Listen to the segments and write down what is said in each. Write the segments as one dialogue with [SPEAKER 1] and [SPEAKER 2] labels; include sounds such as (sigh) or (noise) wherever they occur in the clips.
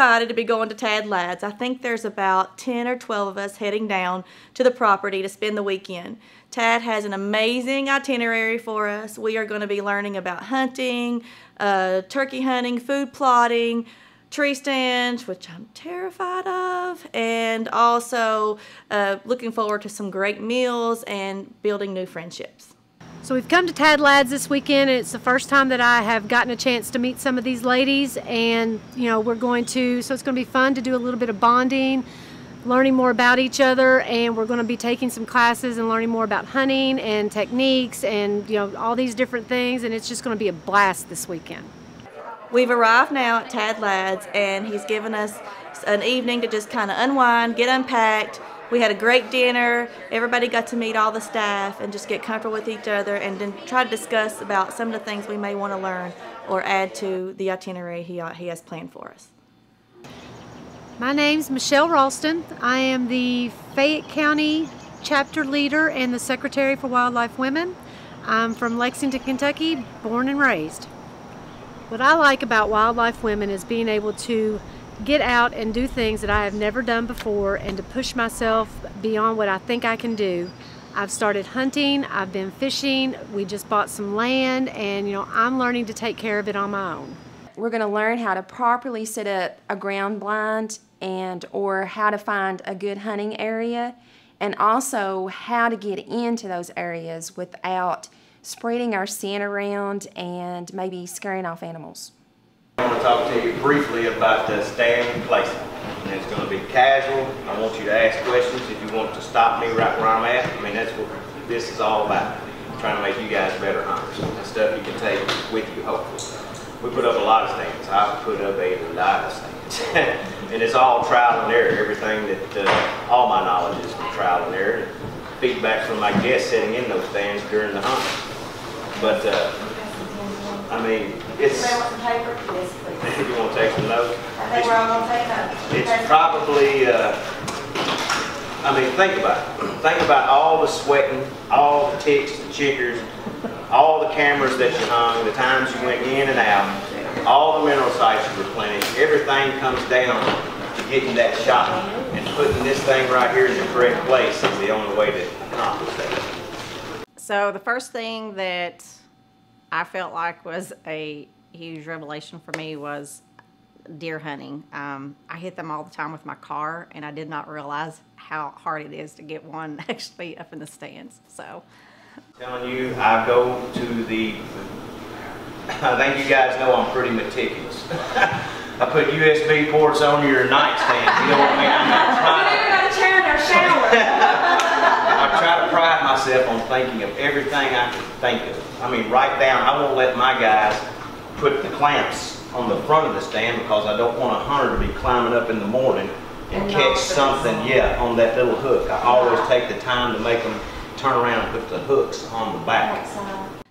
[SPEAKER 1] excited to be going to Tad Ladd's. I think there's about 10 or 12 of us heading down to the property to spend the weekend. Tad has an amazing itinerary for us. We are going to be learning about hunting, uh, turkey hunting, food plotting, tree stands, which I'm terrified of, and also uh, looking forward to some great meals and building new friendships.
[SPEAKER 2] So we've come to Tad Ladd's this weekend, and it's the first time that I have gotten a chance to meet some of these ladies. And you know, we're going to, so it's going to be fun to do a little bit of bonding, learning more about each other, and we're going to be taking some classes and learning more about hunting and techniques, and you know, all these different things. And it's just going to be a blast this weekend.
[SPEAKER 1] We've arrived now at Tad Ladd's, and he's given us an evening to just kind of unwind, get unpacked. We had a great dinner. Everybody got to meet all the staff and just get comfortable with each other, and then try to discuss about some of the things we may want to learn or add to the itinerary he, he has planned for us.
[SPEAKER 2] My name's Michelle Ralston. I am the Fayette County chapter leader and the secretary for Wildlife Women. I'm from Lexington, Kentucky, born and raised. What I like about Wildlife Women is being able to get out and do things that I have never done before and to push myself beyond what I think I can do. I've started hunting, I've been fishing, we just bought some land, and you know, I'm learning to take care of it on my own.
[SPEAKER 3] We're going to learn how to properly set up a ground blind and or how to find a good hunting area and also how to get into those areas without spreading our scent around and maybe scaring off animals.
[SPEAKER 4] I want to talk to you briefly about the stand placement. And it's going to be casual. I want you to ask questions if you want to stop me right where I'm at. I mean, that's what this is all about. Trying to make you guys better hunters. And stuff you can take with you, hopefully. We put up a lot of stands. I've put up a lot of stands. (laughs) and it's all trial and error. Everything that, uh, all my knowledge is from trial and error. Feedback from my guests sitting in those stands during the hunt. But, uh, I mean, it's,
[SPEAKER 5] Anybody want some paper? Yes, please.
[SPEAKER 4] you want to take some notes?
[SPEAKER 5] I think we're all gonna take notes.
[SPEAKER 4] It's probably, uh, I mean, think about it. Think about all the sweating, all the ticks, the chiggers, all the cameras that you hung, the times you went in and out, all the mineral sites you replenished, everything comes down to getting that shot. And putting this thing right here in the correct place is the only way to accomplish that.
[SPEAKER 6] So the first thing that I felt like was a huge revelation for me was deer hunting. Um, I hit them all the time with my car, and I did not realize how hard it is to get one (laughs) actually up in the stands. So,
[SPEAKER 4] Telling you, I go to the, I think you guys know I'm pretty meticulous. (laughs) I put USB ports on your nightstand, you know what I mean? I'm not (laughs) trying to-
[SPEAKER 5] We got a chair in our shower.
[SPEAKER 4] I try to pride myself on thinking of everything I can think of. I mean, right down, I won't let my guys put the clamps on the front of the stand because I don't want a hunter to be climbing up in the morning and
[SPEAKER 5] And
[SPEAKER 4] catch something, yeah, on that little hook. I always take the time to make them turn around and put the hooks on the back.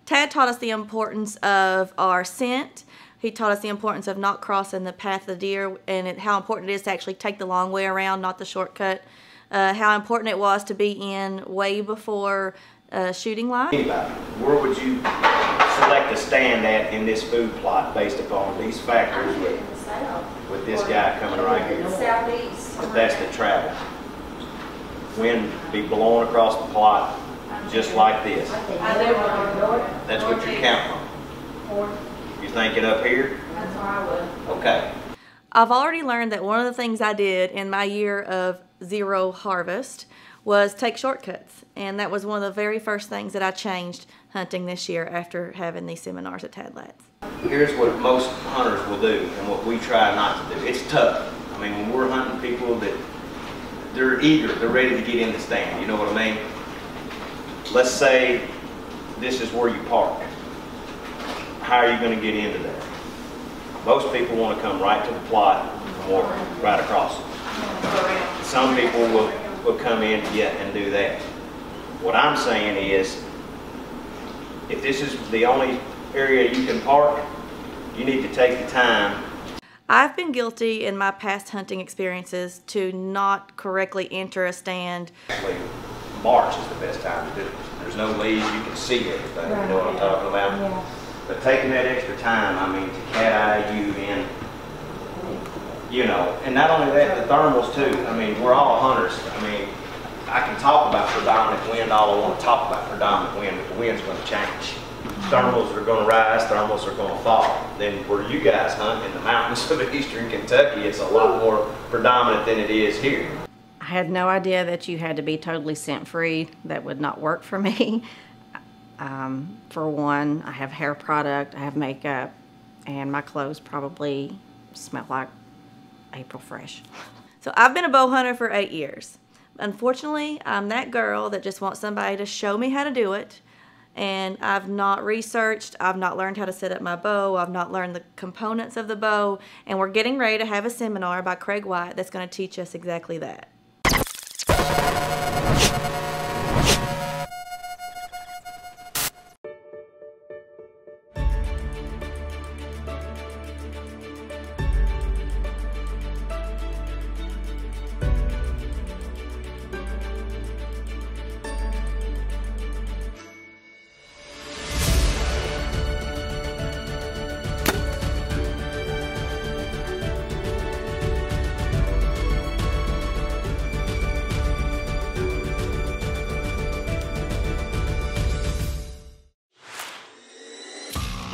[SPEAKER 1] Tad taught us the importance of our scent. He taught us the importance of not crossing the path of the deer and it, how important it is to actually take the long way around, not the shortcut. Uh, how important it was to be in way before uh, shooting live.
[SPEAKER 4] Anybody, where would you select a stand at in this food plot based upon these factors with, with this guy coming right here?
[SPEAKER 5] Southeast.
[SPEAKER 4] That's the travel. Wind be blowing across the plot just like this.
[SPEAKER 5] I live.
[SPEAKER 4] That's what you're counting on. You thinking up here?
[SPEAKER 5] That's where I would.
[SPEAKER 4] Okay.
[SPEAKER 1] I've already learned that one of the things I did in my year of zero harvest was take shortcuts. And that was one of the very first things that I changed hunting this year after having these seminars at Tad Ladd's.
[SPEAKER 4] Here's what most hunters will do and what we try not to do. It's tough. I mean, when we're hunting people that they're eager, they're ready to get in the stand, you know what I mean? Let's say this is where you park. How are you gonna get into there? Most people wanna come right to the plot walk right across it. Some people will, will come in yeah, and do that. What I'm saying is, if this is the only area you can park, you need to take the time
[SPEAKER 1] I've been guilty in my past hunting experiences to not correctly enter a stand.
[SPEAKER 4] Actually, March is the best time to do it. There's no leaves, you can see everything, you know what I'm talking about?
[SPEAKER 5] Yeah.
[SPEAKER 4] But taking that extra time, I mean, to cat eye you in, you know, and not only that, the thermals too. I mean, we're all hunters. I mean, I can talk about predominant wind all I want to talk about predominant wind, but the wind's going to change. Thermals are going to rise, thermals are going to fall. Then where you guys hunt in the mountains (laughs) of eastern Kentucky, it's a lot more predominant than it is here.
[SPEAKER 6] I had no idea that you had to be totally scent free. That would not work for me. (laughs) Um, for one, I have hair product, I have makeup, and my clothes probably smell like April Fresh. (laughs)
[SPEAKER 1] So I've been a bow hunter for eight years. Unfortunately, I'm that girl that just wants somebody to show me how to do it. And I've not researched, I've not learned how to set up my bow, I've not learned the components of the bow. And we're getting ready to have a seminar by Craig White that's going to teach us exactly that.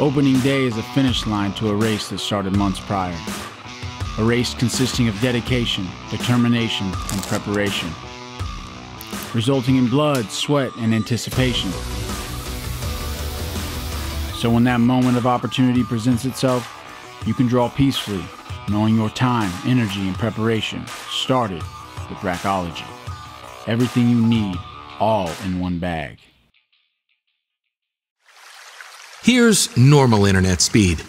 [SPEAKER 7] Opening day is a finish line to a race that started months prior. A race consisting of dedication, determination, and preparation, resulting in blood, sweat, and anticipation. So when that moment of opportunity presents itself, you can draw peacefully, knowing your time, energy, and preparation started with Rackology. Everything you need, all in one bag.
[SPEAKER 8] Here's normal internet speed.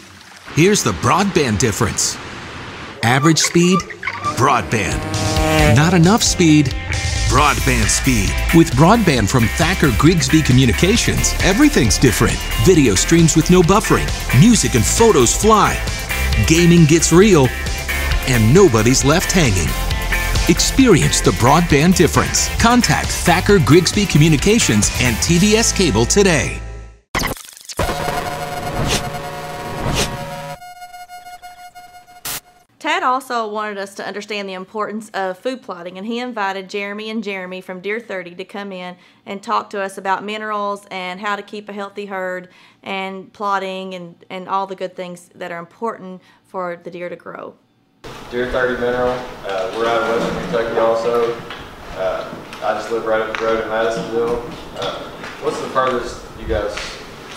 [SPEAKER 8] Here's the broadband difference. Average speed, broadband. Not enough speed, broadband speed. With broadband from Thacker Grigsby Communications, everything's different. Video streams with no buffering, music and photos fly, gaming gets real, and nobody's left hanging. Experience the broadband difference. Contact Thacker Grigsby Communications and TVS Cable today.
[SPEAKER 1] Also wanted us to understand the importance of food plotting, and he invited Jeremy and Jeremy from Deer 30 to come in and talk to us about minerals and how to keep a healthy herd and plotting and, and all the good things that are important for the deer to grow.
[SPEAKER 9] Deer 30 Mineral. Uh, we're out of Western Kentucky also. Uh, I just live right up the road in Madisonville. Uh, what's the furthest you guys?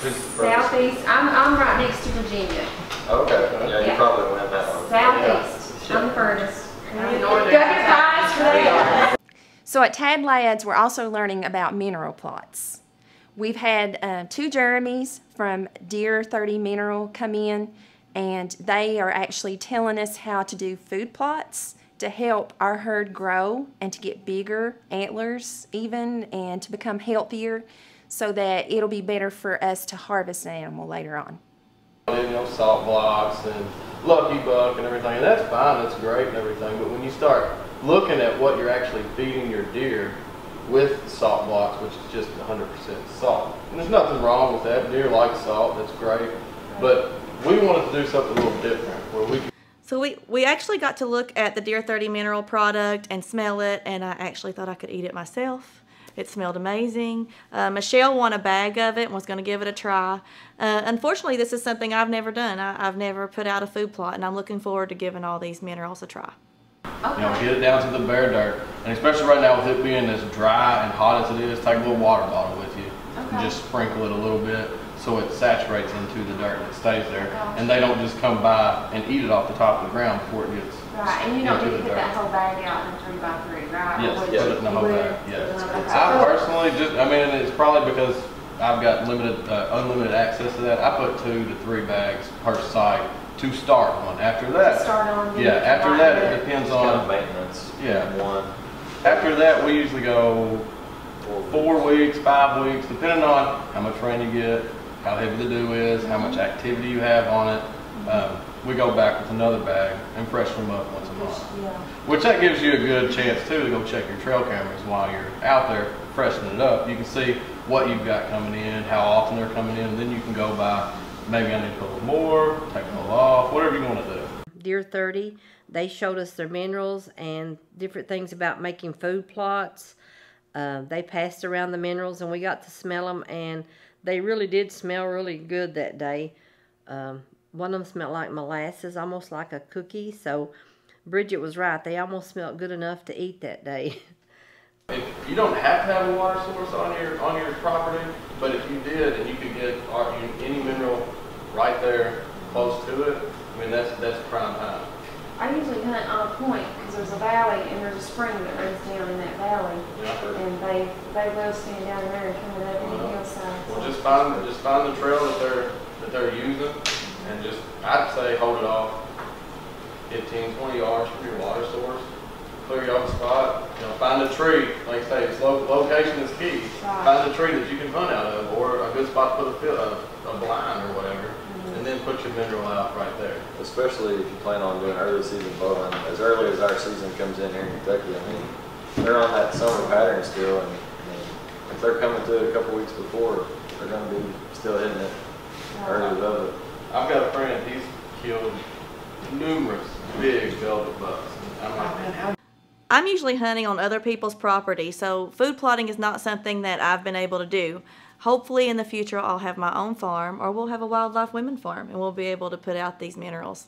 [SPEAKER 9] Who's the furthest?
[SPEAKER 3] Southeast, I'm, I'm right next to Virginia.
[SPEAKER 9] Okay, yeah, you
[SPEAKER 3] Yeah.
[SPEAKER 9] probably went that long.
[SPEAKER 3] Southeast, I'm the furthest. So at Tad Ladd's, we're also learning about mineral plots. We've had uh, two Jeremys from Deer 30 Mineral come in, and they are actually telling us how to do food plots to help our herd grow and to get bigger antlers even and to become healthier so that it'll be better for us to harvest an animal later on.
[SPEAKER 9] You know, salt blocks and lucky buck and everything, and that's fine, that's great and everything, but when you start looking at what you're actually feeding your deer with salt blocks, which is just 100% salt, and there's nothing wrong with that, deer like salt, that's great, but we wanted to do something a little different, where we
[SPEAKER 1] So we, we actually got to look at the Deer 30 mineral product and smell it, and I actually thought I could eat it myself. It smelled amazing. Uh, Michelle won a bag of it and was going to give it a try. Uh, unfortunately, this is something I've never done. I, I've never put out a food plot, and I'm looking forward to giving all these minerals a try.
[SPEAKER 9] You know, get it down to the bare dirt. And especially right now with it being as dry and hot as it is, take a little water bottle with you and just sprinkle it a little bit so it saturates into the dirt and it stays there. And they don't just come by and eat it off the top of the ground before it gets
[SPEAKER 3] Right, and you don't
[SPEAKER 9] into
[SPEAKER 3] need to
[SPEAKER 9] the
[SPEAKER 3] put that whole bag out in three by three, right?
[SPEAKER 9] Yes,
[SPEAKER 3] Or would
[SPEAKER 9] yes,
[SPEAKER 3] you-
[SPEAKER 9] put it in the whole
[SPEAKER 3] would?
[SPEAKER 9] bag, yes.
[SPEAKER 3] Okay.
[SPEAKER 9] I personally just, I mean, it's probably because I've got limited, uh, unlimited access to that. I put two to three bags per site to start on. After that,
[SPEAKER 3] start on, then
[SPEAKER 9] yeah, after that
[SPEAKER 3] it.
[SPEAKER 9] it depends
[SPEAKER 10] Kind of
[SPEAKER 9] on.
[SPEAKER 10] maintenance.
[SPEAKER 9] Yeah.
[SPEAKER 10] One.
[SPEAKER 9] After that, we usually go four weeks, five weeks, depending on how much rain you get, how heavy the dew is, how much activity you have on it. Um, we go back with another bag and freshen them up once a month.
[SPEAKER 3] Yeah.
[SPEAKER 9] Which that gives you a good chance too to go check your trail cameras while you're out there freshening it up. You can see what you've got coming in, how often they're coming in, and then you can go by, maybe I need to put a little more, take a little off, whatever you want to do.
[SPEAKER 11] Deer 30. They showed us their minerals and different things about making food plots. Uh, they passed around the minerals and we got to smell them, and they really did smell really good that day. Um, one of them smelled like molasses, almost like a cookie. So Bridget was right. They almost smelled good enough to eat that day. (laughs)
[SPEAKER 9] If you don't have to have a water source on your on your property, but if you did and you could get our- any mineral right there close to it, I mean that's that's prime time.
[SPEAKER 3] I usually hunt on a point because there's a valley and there's a spring that runs down in that valley.
[SPEAKER 9] Yeah.
[SPEAKER 3] And they, they will stand down there and come it up any
[SPEAKER 9] Well,
[SPEAKER 3] hillside.
[SPEAKER 9] Well,
[SPEAKER 3] so-
[SPEAKER 9] just find just find the trail that they're that they're using, and just I'd say hold it off 15, 20 yards from your water source. Clear your own spot. You know, find a tree. Like I say, it's lo- location is key.
[SPEAKER 3] Right.
[SPEAKER 9] Find a tree that you can hunt out of, or a good spot to put a, fil- a, a blind or whatever, mm-hmm. and then put your mineral out right there.
[SPEAKER 10] Especially if you plan on doing early season bow hunting, as early as our season comes in here in Kentucky. I mean, they're on that summer pattern still, and I mean, if they're coming to it a couple weeks before, they're going to be still hitting it early above it.
[SPEAKER 9] I've got a friend. He's killed numerous big velvet bucks. I'm like,
[SPEAKER 1] I'm usually hunting on other people's property, so food plotting is not something that I've been able to do. Hopefully, in the future, I'll have my own farm or we'll have a wildlife women farm and we'll be able to put out these minerals.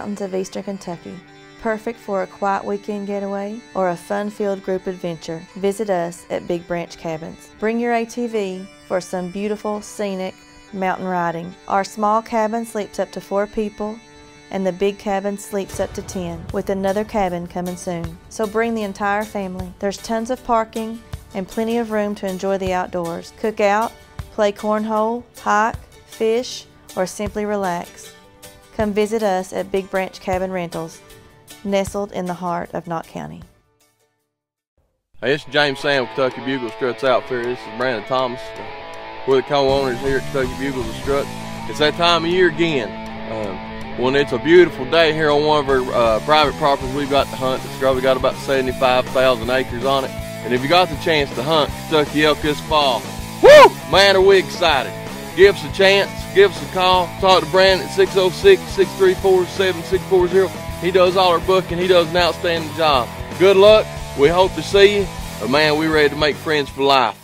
[SPEAKER 1] Mountains of eastern Kentucky, perfect for a quiet weekend getaway or a fun-filled group adventure, visit us at Big Branch Cabins. Bring your ATV for some beautiful, scenic mountain riding. Our small cabin sleeps up to four people and the big cabin sleeps up to 10, with another cabin coming soon. So bring the entire family. There's tons of parking and plenty of room to enjoy the outdoors. Cook out, play cornhole, hike, fish, or simply relax. Come visit us at Big Branch Cabin Rentals, nestled in the heart of Knott County.
[SPEAKER 9] Hey, it's James Sam, Kentucky Bugle Struts Outfitter. This is Brandon Thomas. We're the co-owners here at Kentucky Bugles and Struts. It's that time of year again. Um, when it's a beautiful day here on one of our uh, private properties we've got to hunt. It's probably got about 75,000 acres on it. And if you got the chance to hunt Kentucky elk this fall, woo, man, are we excited. Give us a chance. Give us a call. Talk to Brandon at 606-634-7640. He does all our booking. He does an outstanding job. Good luck. We hope to see you. But man, we're ready to make friends for life.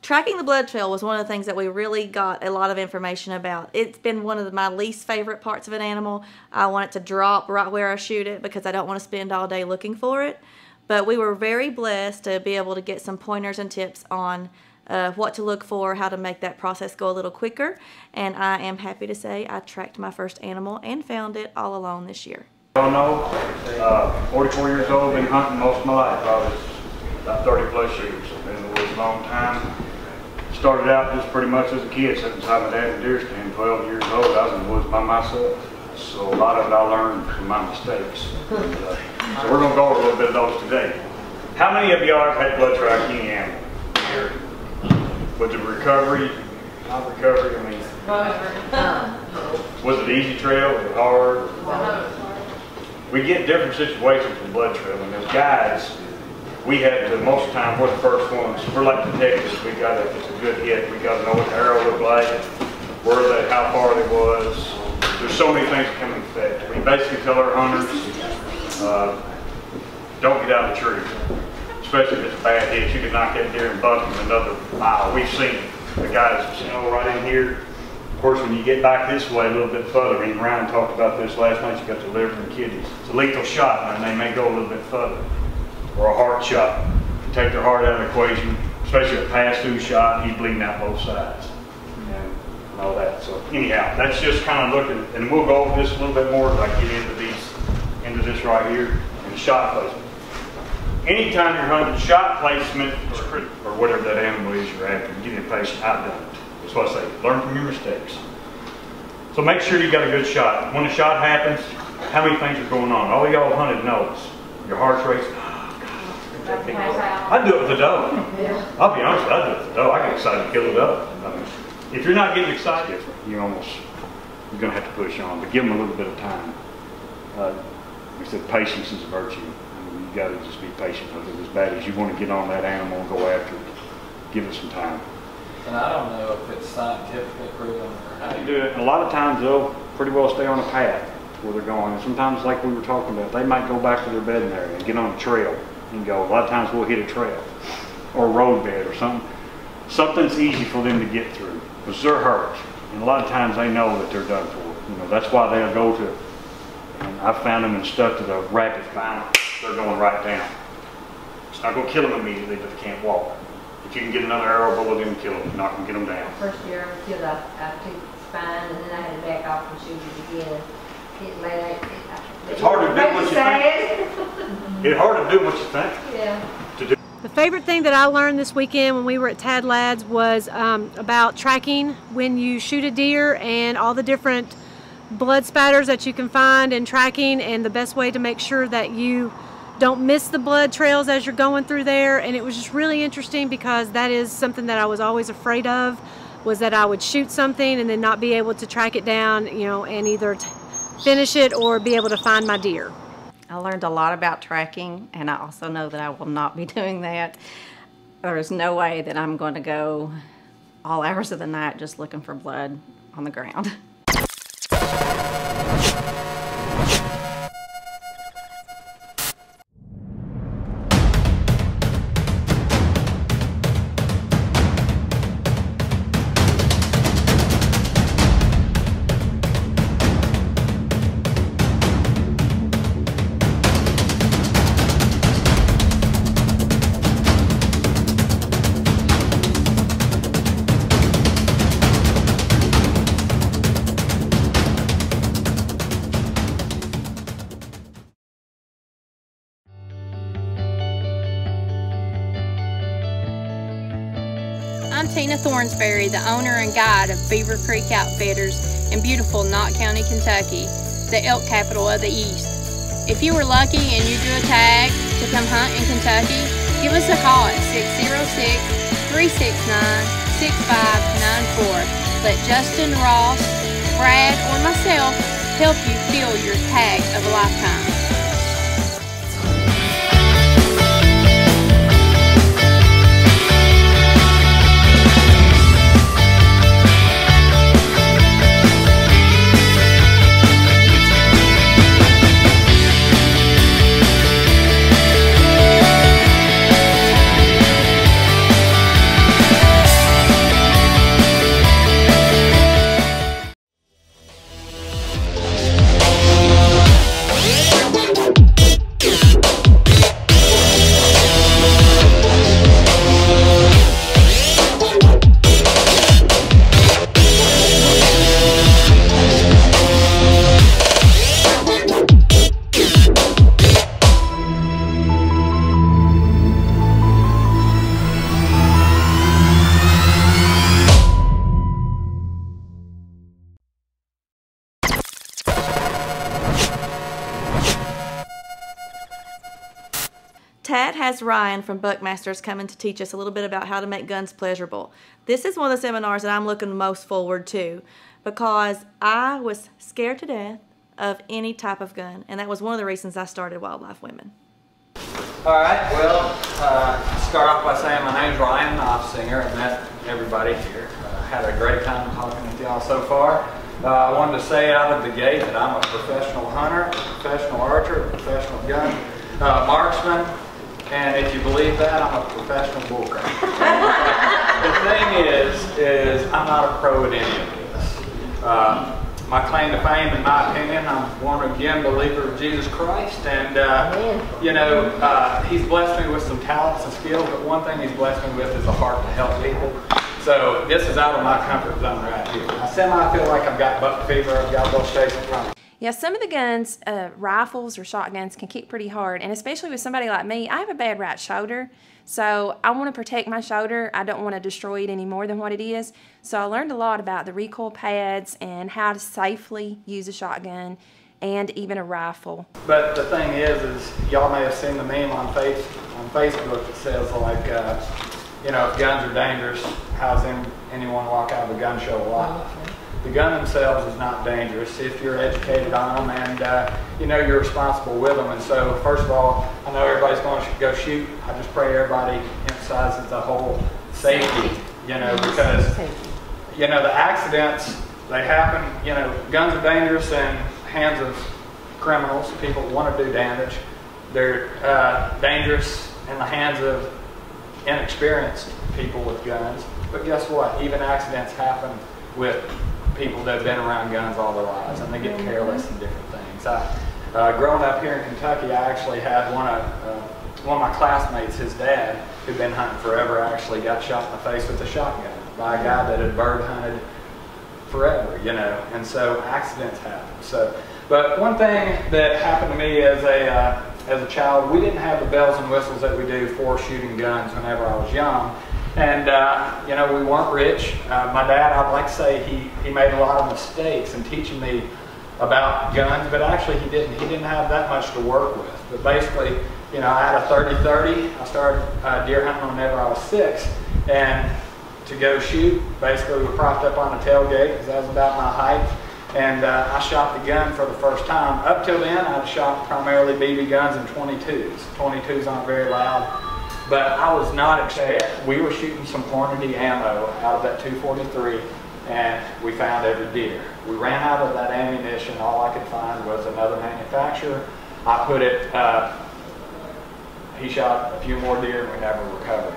[SPEAKER 1] Tracking the blood trail was one of the things that we really got a lot of information about. It's been one of my least favorite parts of an animal. I want it to drop right where I shoot it because I don't want to spend all day looking for it. But we were very blessed to be able to get some pointers and tips on uh, what to look for, how to make that process go a little quicker. And I am happy to say I tracked my first animal and found it all alone this year.
[SPEAKER 12] Y'all know, uh, 44 years old, been hunting most of my life. I was about 30 plus years. Been in the woods a long time. Started out just pretty much as a kid, sitting beside my dad in deer stand, 12 years old. I was in the woods by myself. So a lot of it I learned from my mistakes. And, uh, so we're gonna go over a little bit of those today. How many of y'all have had blood track any animal here? Was recovery, not recovery, I mean, was it easy trail, was it hard? we get different situations from blood trail, and as guides, we have to, most of the time, we're the first ones, we're like detectives, we gotta, if it's a good hit, we gotta know what the arrow looked like, where they, how far it was, there's so many things that come in effect. We basically tell our hunters, uh, don't get out of the tree. Especially if it's a bad hit, you can knock that deer and buck him another mile. We've seen the guys, you know, right in here. Of course, when you get back this way a little bit further, and Ryan talked about this last night, you got the liver and kidneys. It's a lethal shot, and they may go a little bit further. Or a heart shot. You take their heart out of the equation, especially a pass-through shot, he's bleeding out both sides. All that. So anyhow, that's just kind of looking, and we'll go over this a little bit more as I get into these, into this right here, and shot placement. Anytime you're hunting shot placement or, or whatever that animal is you're after, get impatient, I've done it. That's what I say, learn from your mistakes. So make sure you got a good shot. When a shot happens, how many things are going on? All y'all hunted knows. Your heart's racing. Ah, I do it with a doe. I'll be honest, you, I do it with a doe. I get excited to kill a doe. I mean, if you're not getting excited, you almost, you're gonna have to push on, but give them a little bit of time. Uh, like I said, patience is a virtue. I mean, You gotta just be patient with it. As bad as you wanna get on that animal and go after it, give it some time.
[SPEAKER 10] And I don't know if it's scientifically proven or how
[SPEAKER 12] They do it, a lot of times they'll pretty well stay on a path where they're going. And sometimes, like we were talking about, they might go back to their bedding area and get on a trail and go. A lot of times we'll hit a trail or a road bed or something. Something's easy for them to get through because they're hurt. And a lot of times they know that they're done for. You know, that's why they'll go to, and I found them and stuck to the rapid fire. They're going right down. It's not going to kill them immediately, but they can't walk. If you can get another arrow bullet in, kill them. You're not going to get them down.
[SPEAKER 5] First year I killed a, tooth spine and then I had to back off and shoot it again. It made it.
[SPEAKER 12] It's hard to do what you
[SPEAKER 5] think. (laughs)
[SPEAKER 12] It's hard to do what you think.
[SPEAKER 5] Yeah.
[SPEAKER 12] To do.
[SPEAKER 2] The favorite thing that I learned this weekend when we were at Tad Ladd's was um, about tracking when you shoot a deer and all the different blood spatters that you can find and tracking and the best way to make sure that you don't miss the blood trails as you're going through there and it was just really interesting because that is something that I was always afraid of was that I would shoot something and then not be able to track it down you know and either finish it or be able to find my deer.
[SPEAKER 6] I learned a lot about tracking, and I also know that I will not be (laughs) doing that. There is no way that I'm going to go all hours of the night just looking for blood on the ground.
[SPEAKER 13] The owner and guide of Beaver Creek Outfitters in beautiful Knott County, Kentucky, the elk capital of the East. If you were lucky and you drew a tag to come hunt in Kentucky, give us a call at 606-369-6594. Let Justin Ross, Brad, or myself help you fill your tag of a lifetime.
[SPEAKER 1] Ryan from Buckmasters coming to teach us a little bit about how to make guns pleasurable. This is one of the seminars that I'm looking most forward to because I was scared to death of any type of gun, and that was one of the reasons I started Wildlife Women.
[SPEAKER 14] All right, well, uh, start off by saying my name's Ryan Knopfsinger. I've met everybody here. Uh, had a great time talking with y'all so far.
[SPEAKER 15] Uh, I wanted to say out of the gate that I'm a professional hunter, professional archer, professional gun uh, marksman, and if you believe that, I'm a professional bullcrap. the thing is, is I'm not a pro at any of this. Uh, my claim to fame, in my opinion, I'm born again believer of Jesus Christ, and uh, you know, uh, He's blessed me with some talents and skills. But one thing He's blessed me with is a heart to help people. So this is out of my comfort zone right here. I semi feel like I've got buck fever. I've got a little chasing from.
[SPEAKER 3] Yeah, some of the guns, uh, rifles or shotguns, can kick pretty hard, and especially with somebody like me, I have a bad right shoulder, so I want to protect my shoulder. I don't want to destroy it any more than what it is. So I learned a lot about the recoil pads and how to safely use a shotgun and even a rifle.
[SPEAKER 15] But the thing is, is y'all may have seen the meme on face on Facebook that says like, uh, you know, if guns are dangerous, how's anyone walk out of a gun show alive? The gun themselves is not dangerous if you're educated on them and uh, you know you're responsible with them. And so, first of all, I know everybody's going to go shoot. I just pray everybody emphasizes the whole safety, you know, because you know the accidents they happen. You know, guns are dangerous in hands of criminals, people want to do damage. They're uh, dangerous in the hands of inexperienced people with guns. But guess what? Even accidents happen with people that have been around guns all their lives, and they get careless in different things. I, uh, growing up here in Kentucky, I actually had one of uh, one of my classmates, his dad, who'd been hunting forever, actually got shot in the face with a shotgun by a guy that had bird hunted forever, you know. And so accidents happen. So, but one thing that happened to me as a uh, as a child, we didn't have the bells and whistles that we do for shooting guns whenever I was young. And, uh, you know, we weren't rich. Uh, my dad, I'd like to say he, he made a lot of mistakes in teaching me about guns, but actually he didn't. He didn't have that much to work with. But basically, you know, I had a 30-30. I started uh, deer hunting whenever I was six. And to go shoot, basically we propped up on a tailgate because that was about my height. And uh, I shot the gun for the first time. Up till then, I'd shot primarily BB guns and 22s. 22s aren't very loud. But I was not expecting. We were shooting some Hornady ammo out of that 243 and we found every deer. We ran out of that ammunition. All I could find was another manufacturer. I put it, uh, he shot a few more deer and we never recovered.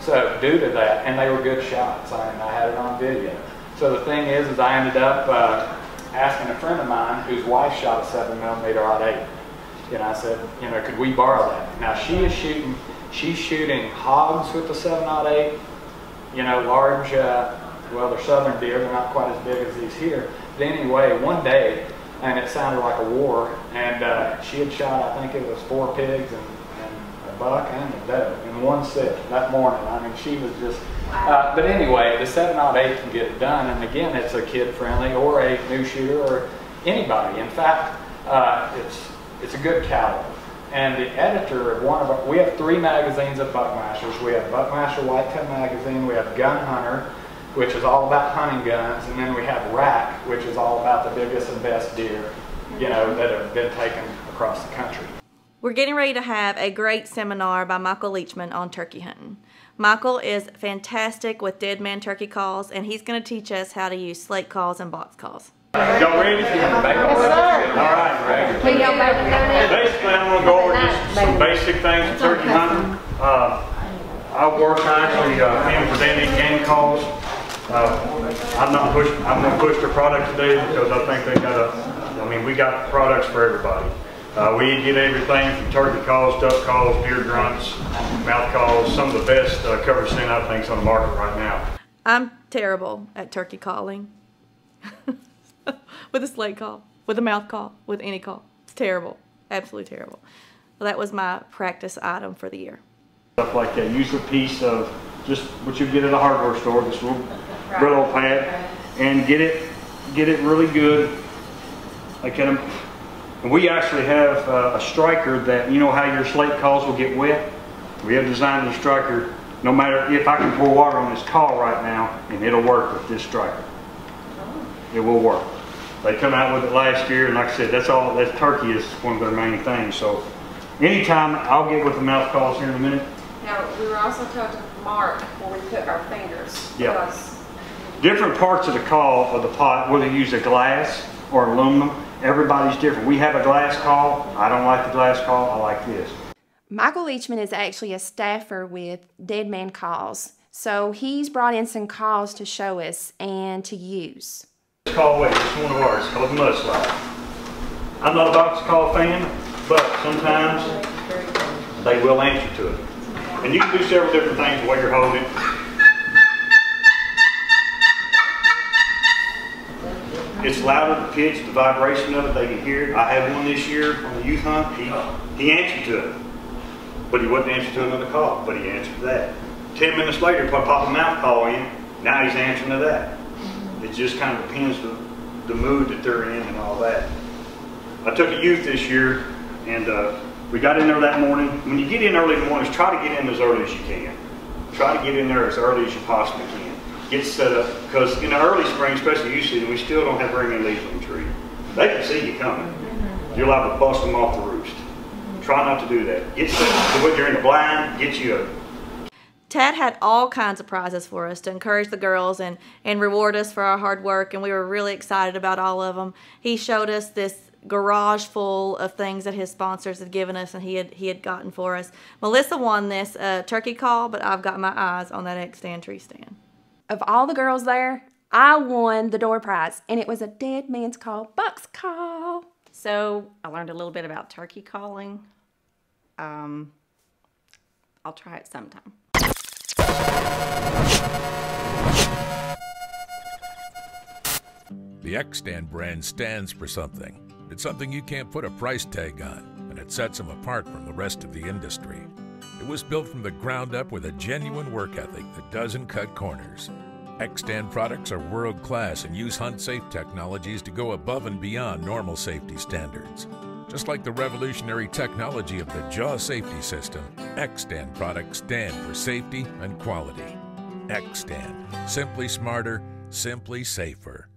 [SPEAKER 15] So due to that, and they were good shots, I, mean, I had it on video. So the thing is, is I ended up uh, asking a friend of mine whose wife shot a seven millimeter odd eight. And I said, you know, could we borrow that? Now she is shooting, she's shooting hogs with the seven odd eight, you know, large, uh, well, they're southern deer, they're not quite as big as these here. But anyway, one day, and it sounded like a war, and uh, she had shot, I think it was four pigs and, and a buck and a doe in one sit that morning. I mean, she was just, uh, but anyway, the 708 can get done, and again, it's a kid-friendly or a new shooter or anybody. In fact, uh, it's, it's a good caliber. And the editor of one of our, we have three magazines of Buckmasters. We have Buckmaster Whitetail Magazine, we have Gun Hunter, which is all about hunting guns, and then we have Rack, which is all about the biggest and best deer, you know, that have been taken across the country.
[SPEAKER 1] We're getting ready to have a great seminar by Michael Leachman on turkey hunting. Michael is fantastic with dead man turkey calls, and he's going to teach us how to use slate calls and box calls.
[SPEAKER 12] Y'all ready? Yes, sir. All right. Basically, I'm going to go over just some basic things of turkey hunting. Uh, I work actually uh, in any game calls. Uh, I'm not push. I'm going to push their product today because I think they got a. I mean, we got products for everybody. Uh, we get everything from turkey calls, duck calls, deer grunts, mouth calls. Some of the best uh, cover scent I think's on the market right now.
[SPEAKER 1] I'm terrible at turkey calling. (laughs) with a slate call, with a mouth call, with any call. It's terrible. Absolutely terrible. Well, that was my practice item for the year.
[SPEAKER 12] Stuff like that. Use a piece of just what you get at a hardware store, this little Brillo pad, and get it get it really good. Like at a, and we actually have uh, a striker that you know how your slate calls will get wet. We have designed a striker. No matter if I can pour water on this call right now, and it'll work with this striker. It will work. They come out with it last year, and like I said, that's all. That turkey is one of their main things. So, anytime I'll get with the mouth calls here in a minute.
[SPEAKER 16] Now, we were also told to mark where we put our fingers.
[SPEAKER 12] Yeah. Different parts of the call of the pot, whether you use a glass or aluminum, everybody's different. We have a glass call. I don't like the glass call. I like this.
[SPEAKER 3] Michael Leachman is actually a staffer with Dead Man Calls. So he's brought in some calls to show us and to use.
[SPEAKER 12] Call away, it's one of ours, It's called the Mudslide. I'm not a box call fan, but sometimes they will answer to it. And you can do several different things while you're holding it. It's louder, the pitch, the vibration of it, they can hear it. I had one this year on the youth hunt, he, he answered to it. But he wouldn't answer to another call, but he answered to that. Ten minutes later, put pop a mouth call in, now he's answering to that. It just kind of depends the, the mood that they're in and all that. I took a youth this year and uh, we got in there that morning. When you get in early in the morning, try to get in as early as you can. Try to get in there as early as you possibly can. Get set up, because in the early spring, especially youth season, we still don't have very many leaves on the tree. They can see you coming. You're liable to bust them off the roost. Try not to do that. Get set up when you're in the blind, get you a
[SPEAKER 1] Tad had all kinds of prizes for us to encourage the girls and, and reward us for our hard work, and we were really excited about all of them. He showed us this garage full of things that his sponsors had given us and he had he had gotten for us. Melissa won this uh, turkey call, but I've got my eyes on that X stand tree stand.
[SPEAKER 3] Of all the girls there, I won the door prize, and it was a dead man's call, bucks call.
[SPEAKER 6] So I learned a little bit about turkey calling. Um, I'll try it sometime.
[SPEAKER 16] The X-Stand brand stands for something. It's something you can't put a price tag on, and it sets them apart from the rest of the industry. It was built from the ground up with a genuine work ethic that doesn't cut corners. X-Stand products are world class and use hunt safe technologies to go above and beyond normal safety standards. Just like the revolutionary technology of the Jaw safety system, X-Stand products stand for safety and quality. X-Stand, simply smarter, simply safer.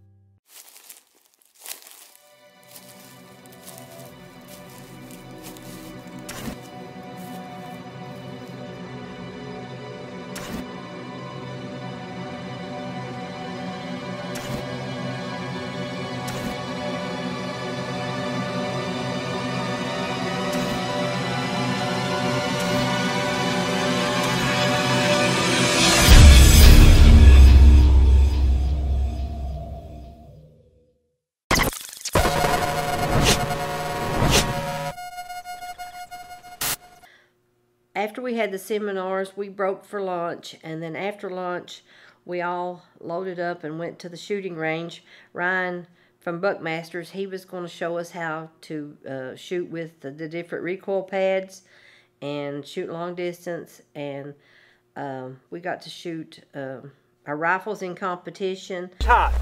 [SPEAKER 11] Had the seminars, we broke for lunch, and then after lunch, we all loaded up and went to the shooting range. Ryan from Buckmasters, he was going to show us how to uh, shoot with the, the, different recoil pads and shoot long distance, and um, we got to shoot um, our rifles in competition.
[SPEAKER 12] Hot.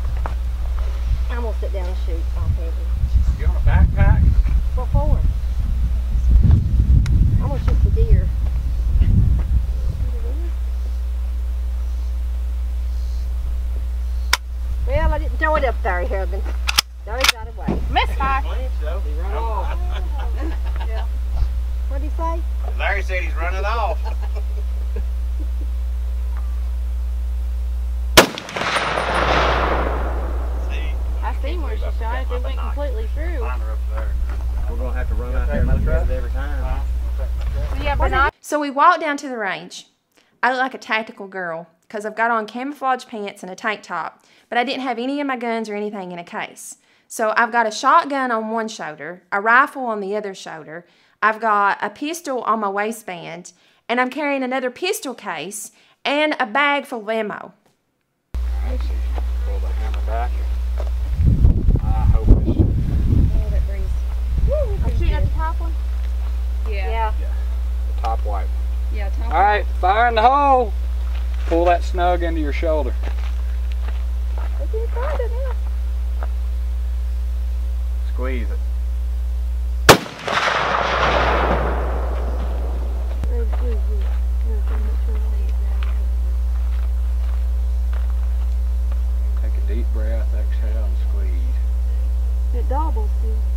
[SPEAKER 17] I'm gonna sit down and shoot. I'll you.
[SPEAKER 12] You on a backpack?
[SPEAKER 17] What for? I'm gonna shoot the deer. Well, I didn't throw it up there, Herbin. No, he got away.
[SPEAKER 6] Misfire.
[SPEAKER 17] He run off. (laughs) yeah. What'd he say?
[SPEAKER 4] Larry said he's running off. (laughs)
[SPEAKER 17] I seen where she shot it. It went completely through.
[SPEAKER 14] We're gonna have to run out there and look at it every time.
[SPEAKER 17] Yeah, but not.
[SPEAKER 3] So we walked down to the range. I look like a tactical girl because I've got on camouflage pants and a tank top, but I didn't have any of my guns or anything in a case. So I've got a shotgun on one shoulder, a rifle on the other shoulder, I've got a pistol on my waistband, and I'm carrying another pistol case and a bag full of ammo.
[SPEAKER 12] Pull the hammer back. I hope it's
[SPEAKER 17] I'm shooting at the top one?
[SPEAKER 6] Yeah.
[SPEAKER 12] the top white.
[SPEAKER 6] Yeah, top
[SPEAKER 18] All right, fire in the hole. Pull that snug into your shoulder.
[SPEAKER 17] I didn't find it now.
[SPEAKER 12] Squeeze it.
[SPEAKER 18] Take a deep breath, exhale, and squeeze.
[SPEAKER 17] It doubles too.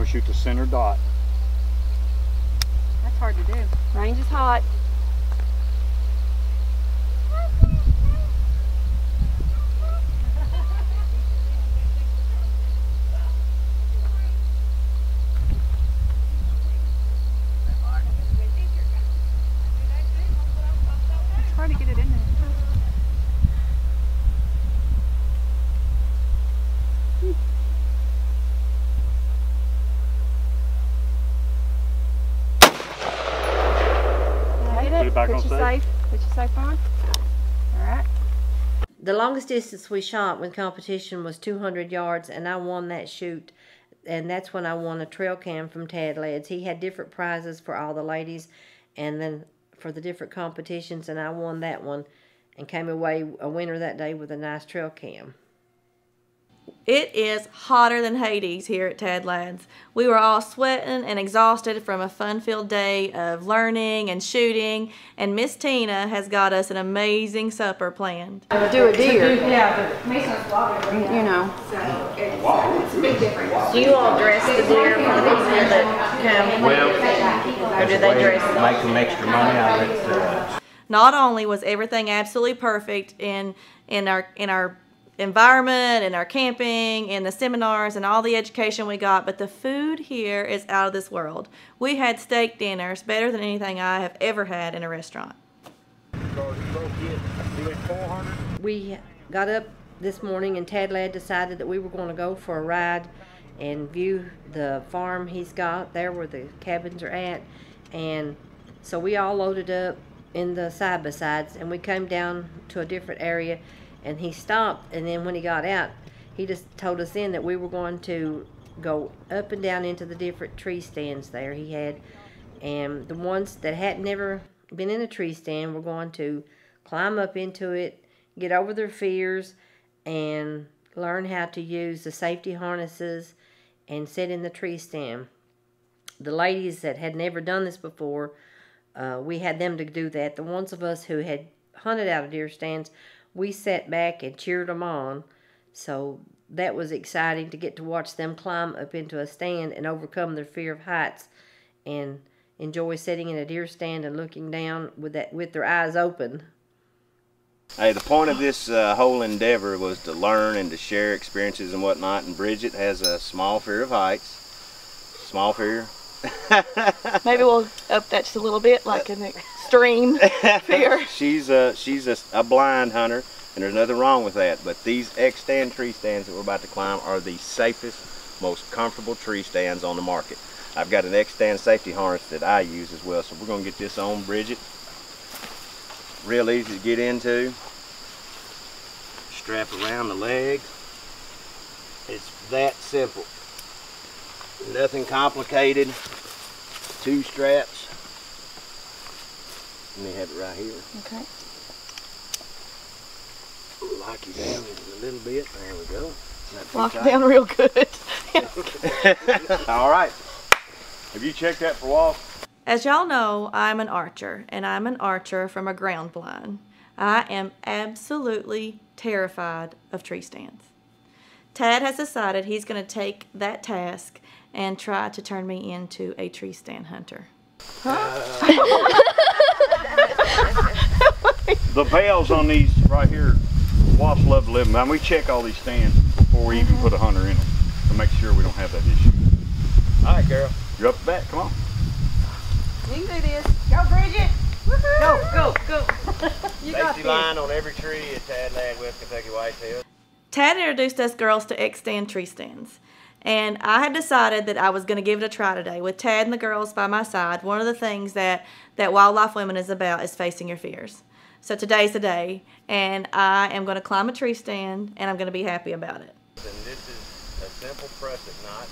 [SPEAKER 12] going to shoot the center dot.
[SPEAKER 17] That's hard to
[SPEAKER 2] do. Range is
[SPEAKER 11] hot. Longest distance we shot when competition was 200 yards, and I won that shoot. And that's when I won a trail cam from Tad Ladd's. He had different prizes for all the ladies, and then for the different competitions, and I won that one, and came away a winner that day with a nice trail cam.
[SPEAKER 1] It is hotter than Hades here at Tad Ladd's. We were all sweating and exhausted from a fun-filled day of learning and shooting, and Miss Tina has got us an amazing supper planned.
[SPEAKER 3] Do a deer.
[SPEAKER 5] Yeah, but Mason's water.
[SPEAKER 3] You know.
[SPEAKER 5] So it's, it's a big difference.
[SPEAKER 11] Do you all dress the deer for the people that come?
[SPEAKER 4] Well,
[SPEAKER 11] Or do they dress them?
[SPEAKER 4] Make some extra money out of it.
[SPEAKER 1] Not only was everything absolutely perfect in in our in our environment and our camping and the seminars and all the education we got, but the food here is out of this world. We had steak dinners better than anything I have ever had in a restaurant.
[SPEAKER 11] We got up this morning and Tad Ladd decided that we were going to go for a ride and view the farm he's got there where the cabins are at. And so we all loaded up in the side by sides and we came down to a different area and he stopped and then when he got out he just told us in that we were going to go up and down into the different tree stands there he had. And the ones that had never been in a tree stand were going to climb up into it get over their fears and learn how to use the safety harnesses and sit in the tree stand. The ladies that had never done this before uh, we had them to do that. The ones of us who had hunted out of deer stands we sat back and cheered them on. So that was exciting to get to watch them climb up into a stand and overcome their fear of heights and enjoy sitting in a deer stand and looking down with that with their eyes open.
[SPEAKER 4] Hey, the point of this uh, whole endeavor was to learn and to share experiences and whatnot. And Bridget has a small fear of heights. Small fear. (laughs)
[SPEAKER 1] Maybe we'll up that just a little bit, like an extreme (laughs) fear.
[SPEAKER 4] she's a she's a, a blind hunter, and there's nothing wrong with that. But these X-stand tree stands that we're about to climb are the safest, most comfortable tree stands on the market. I've got an X-stand safety harness that I use as well, so we're gonna get this on, Bridget. Real easy to get into. Strap around the leg. It's that simple. Nothing complicated. Two straps. Let me have it right here.
[SPEAKER 1] Okay.
[SPEAKER 4] Lock you down a little bit. There we go.
[SPEAKER 1] Lock it down real good. (laughs)
[SPEAKER 4] All right. Have you checked that for wasps?
[SPEAKER 1] As y'all know, I'm an archer, and I'm an archer from a ground blind. I am absolutely terrified of tree stands. Tad has decided he's going to take that task and try to turn me into a tree stand hunter.
[SPEAKER 12] The bells on these right here, wasps love to live in. them. we check all these stands before we even put a hunter in them to make sure we don't have that issue.
[SPEAKER 4] All right, girl.
[SPEAKER 12] You're up the bat, come on.
[SPEAKER 17] You can do this. Go, Bridget. Go, go, go. (laughs) you got
[SPEAKER 4] Safety
[SPEAKER 17] this.
[SPEAKER 4] line on every tree at Tad Ladd, West Kentucky Whitetail.
[SPEAKER 1] Tad introduced us girls to X-stand tree stands. And I had decided that I was going to give it a try today. With Tad and the girls by my side, one of the things that, that Wildlife Women is about is facing your fears. So today's the day, and I am going to climb a tree stand, and I'm going to be happy about it.
[SPEAKER 4] And this is a simple prusik knot.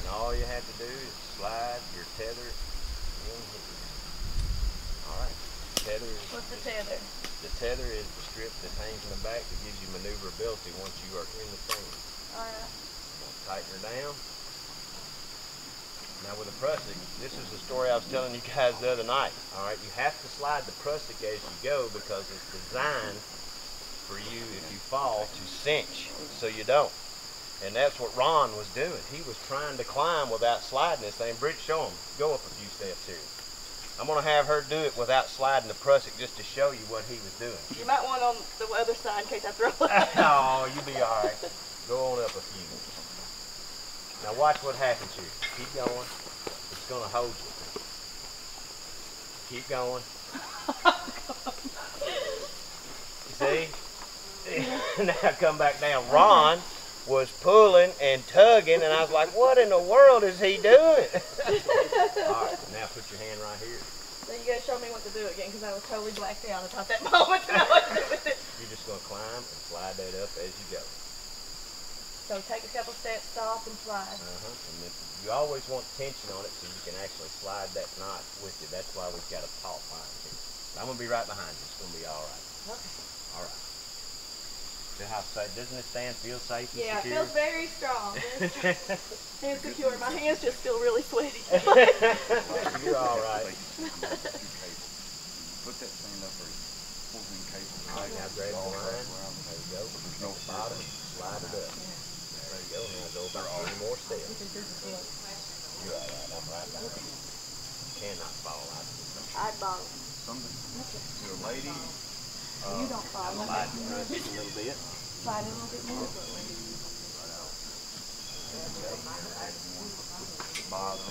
[SPEAKER 4] And all you have to do is slide your tether in here. Alright. Tether is
[SPEAKER 1] What's the tether?
[SPEAKER 4] the tether is the strip that hangs in the back that gives you maneuverability once you are in the stand.
[SPEAKER 1] Alright.
[SPEAKER 4] Tighten her down. Now with the prusik, this is the story I was telling you guys the other night. Alright, you have to slide the prusik as you go because it's designed for you, if you fall, to cinch so you don't. And that's what Ron was doing. He was trying to climb without sliding this thing. Bridge, show him. Go up a few steps here. I'm gonna have her do it without sliding the prusik just to show you what he was doing.
[SPEAKER 1] You might want on the other side in case I throw (laughs) it.
[SPEAKER 4] oh, you'll be all right. Go on up a few. Now watch what happens here. Keep going. It's gonna hold you. Keep going. (laughs) See? (laughs) now come back down. Ron was pulling and tugging, and I was like, what in the world is he doing? (laughs) All right, now put your hand right here.
[SPEAKER 1] So you gotta show me what to do again because I was totally blacked out about that (laughs) moment to know what to it.
[SPEAKER 4] You're just going to climb and slide that up as you go.
[SPEAKER 1] So take a couple steps, stop, and slide.
[SPEAKER 4] Uh-huh. And then you always want tension on it so you can actually slide that knot with you. That's why we've got a taut line here. I'm going to be right behind you. It's going to be all right.
[SPEAKER 1] Okay.
[SPEAKER 4] All right. See how safe, doesn't it stand feel safe and
[SPEAKER 1] Yeah, it
[SPEAKER 4] secure?
[SPEAKER 1] feels very strong. Very strong. and secure. My hands just feel really sweaty. (laughs) (laughs)
[SPEAKER 4] You're all right.
[SPEAKER 19] Put that thing up or pulling cable.
[SPEAKER 4] All right, now grab the line. There you go. There's no bottom. Slide it up. There you go. Now go about three more steps. You're all right. I'm right behind you. You cannot fall out of this.
[SPEAKER 1] I'd bottom.
[SPEAKER 19] Something, your lady,
[SPEAKER 1] You don't uh, fall.
[SPEAKER 4] Slide the press just a little bit.
[SPEAKER 1] Slide it a little bit more.
[SPEAKER 19] bottom.